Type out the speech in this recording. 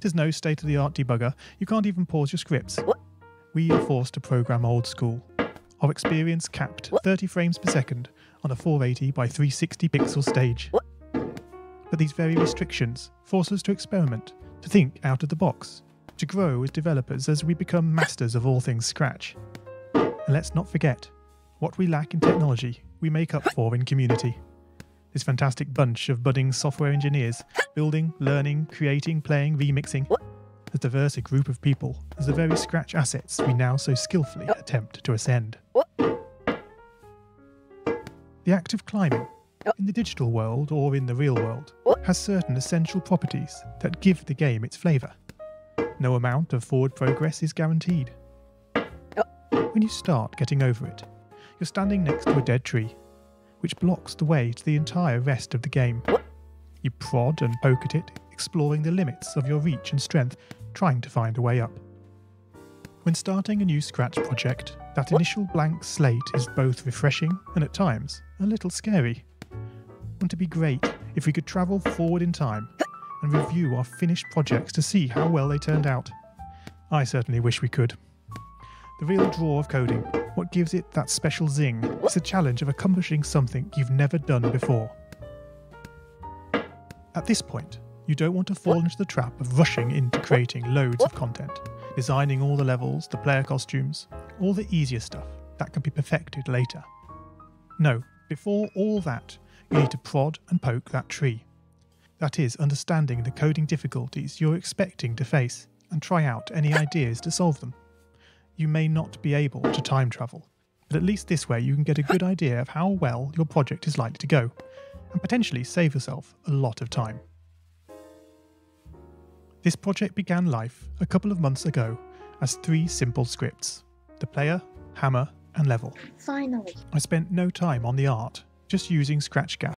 There's no state of the art debugger. You can't even pause your scripts. We are forced to program old school. Our experience capped 30 frames per second on a 480 by 360 pixel stage. But these very restrictions force us to experiment, to think out of the box, to grow as developers as we become masters of all things Scratch. And let's not forget, what we lack in technology, we make up for in community. This fantastic bunch of budding software engineers, building, learning, creating, playing, remixing, as diverse a group of people as the very Scratch assets we now so skillfully attempt to ascend. The act of climbing, in the digital world or in the real world, has certain essential properties that give the game its flavour. No amount of forward progress is guaranteed. When you start getting over it, you're standing next to a dead tree, which blocks the way to the entire rest of the game. You prod and poke at it, exploring the limits of your reach and strength, trying to find a way up. When starting a new Scratch project, that initial blank slate is both refreshing and at times a little scary. Wouldn't it be great if we could travel forward in time and review our finished projects to see how well they turned out? I certainly wish we could. The real draw of coding, what gives it that special zing, is the challenge of accomplishing something you've never done before. At this point, you don't want to fall into the trap of rushing into creating loads of content, designing all the levels, the player costumes, all the easier stuff that can be perfected later. No, before all that, you need to prod and poke that tree. That is, understanding the coding difficulties you're expecting to face and try out any ideas to solve them. You may not be able to time travel, but at least this way you can get a good idea of how well your project is likely to go and potentially save yourself a lot of time. This project began life a couple of months ago as three simple scripts the player, hammer, and level. Finally. I spent no time on the art, just using Scratch Cat